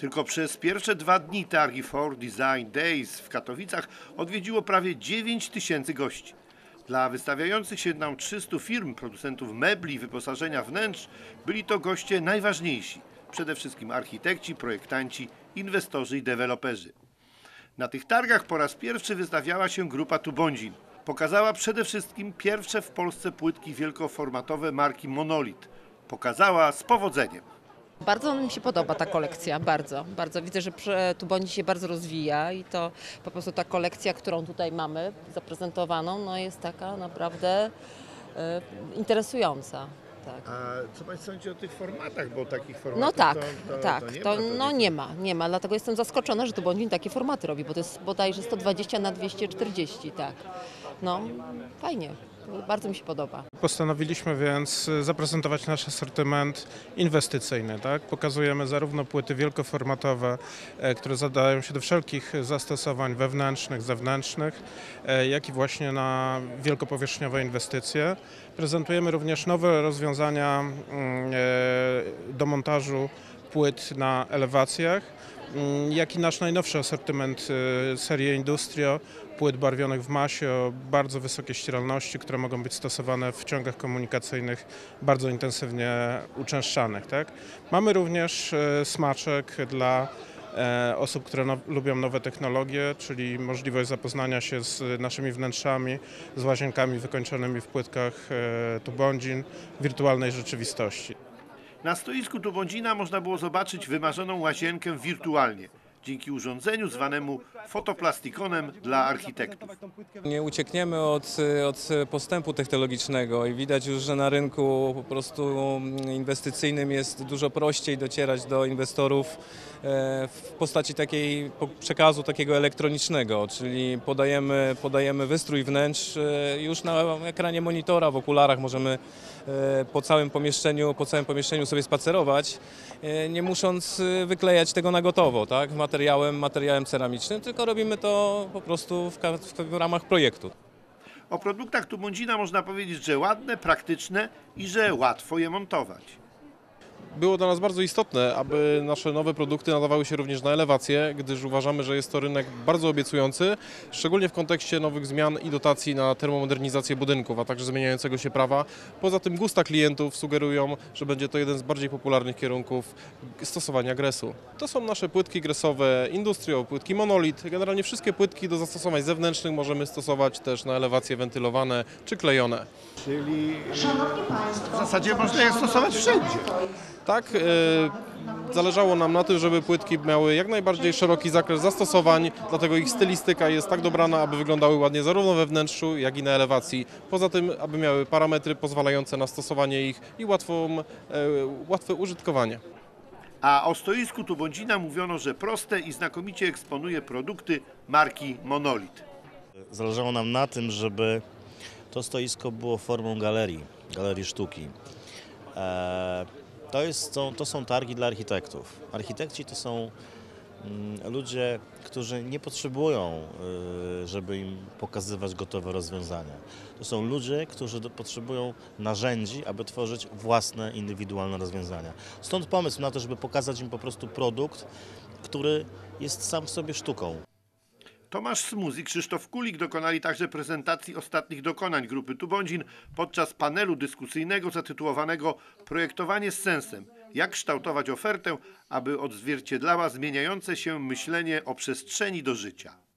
Tylko przez pierwsze dwa dni targi For Design Days w Katowicach odwiedziło prawie 9 tysięcy gości. Dla wystawiających się nam 300 firm, producentów mebli wyposażenia wnętrz, byli to goście najważniejsi. Przede wszystkim architekci, projektanci, inwestorzy i deweloperzy. Na tych targach po raz pierwszy wystawiała się grupa Tubondzin. Pokazała przede wszystkim pierwsze w Polsce płytki wielkoformatowe marki Monolit. Pokazała z powodzeniem. Bardzo mi się podoba ta kolekcja, bardzo, bardzo. Widzę, że prze- Tubondzi się bardzo rozwija i to po prostu ta kolekcja, którą tutaj mamy zaprezentowaną, no jest taka naprawdę e, interesująca. Tak. A co Państwo sądzicie o tych formatach, bo takich formatów No tak, to, to, tak, to nie to, ma, no nie ma, nie ma, dlatego jestem zaskoczona, że Tubondzi takie formaty robi, bo to jest bodajże 120 na 240, tak. No, fajnie, bardzo mi się podoba. Postanowiliśmy więc y, zaprezentować nasz asortyment inwestycyjny. Tak? Pokazujemy zarówno płyty wielkoformatowe, e, które zadają się do wszelkich zastosowań wewnętrznych, zewnętrznych, e, jak i właśnie na wielkopowierzchniowe inwestycje. Prezentujemy również nowe rozwiązania mm, e, do montażu płyt na elewacjach, jak i nasz najnowszy asortyment y, serii Industrio, płyt barwionych w masie o bardzo wysokiej ścieralności, które mogą być stosowane w ciągach komunikacyjnych bardzo intensywnie uczęszczanych. Tak? Mamy również e, smaczek dla e, osób, które no, lubią nowe technologie, czyli możliwość zapoznania się z naszymi wnętrzami, z łazienkami wykończonymi w płytkach e, wirtualnej rzeczywistości. Na stoisku Tubondzina można było zobaczyć wymarzoną łazienkę wirtualnie, dzięki urządzeniu zwanemu fotoplastikonem dla architektów. Nie uciekniemy od, od postępu technologicznego i widać już, że na rynku po prostu inwestycyjnym jest dużo prościej docierać do inwestorów e, w postaci takiej przekazu takiego elektronicznego, czyli podajemy, podajemy wystrój wnętrz e, już na ekranie monitora, w okularach możemy e, po całym pomieszczeniu, po całym pomieszczeniu sobie spacerować, nie musząc wyklejać tego na gotowo, tak, materiałem, materiałem ceramicznym, tylko robimy to po prostu w, w ramach projektu. O produktach Tubondzina można powiedzieć, że ładne, praktyczne i że łatwo je montować. Było dla nas bardzo istotne, aby nasze nowe produkty nadawały się również na elewację, gdyż uważamy, że jest to rynek bardzo obiecujący, szczególnie w kontekście nowych zmian i dotacji na termomodernizację budynków, a także zmieniającego się prawa. Poza tym gusta klientów sugerują, że będzie to jeden z bardziej popularnych kierunków stosowania gresu. To są nasze płytki gresowe Industrio, płytki Monolit. Generalnie wszystkie płytki do zastosowań zewnętrznych możemy stosować też na elewacje wentylowane czy klejone. Czyli w zasadzie można je stosować wszędzie. Tak, e, zależało nam na tym, żeby płytki miały jak najbardziej szeroki zakres zastosowań, dlatego ich stylistyka jest tak dobrana, aby wyglądały ładnie zarówno we wnętrzu, jak i na elewacji. Poza tym, aby miały parametry pozwalające na stosowanie ich i łatwą, e, łatwe użytkowanie. A o stoisku Tubondzina mówiono, że proste i znakomicie eksponuje produkty marki Monolit. Zależało nam na tym, żeby to stoisko było formą galerii, galerii sztuki. To, jest, to, to są targi dla architektów. Architekci to są mm, ludzie, którzy nie potrzebują, y, żeby im pokazywać gotowe rozwiązania. To są ludzie, którzy potrzebują narzędzi, aby tworzyć własne, indywidualne rozwiązania. Stąd pomysł na to, żeby pokazać im po prostu produkt, który jest sam w sobie sztuką. Tomasz Smuz i Krzysztof Kulik dokonali także prezentacji ostatnich dokonań grupy Tubondzin podczas panelu dyskusyjnego zatytułowanego Projektowanie z sensem. Jak kształtować ofertę, aby odzwierciedlała zmieniające się myślenie o przestrzeni do życia.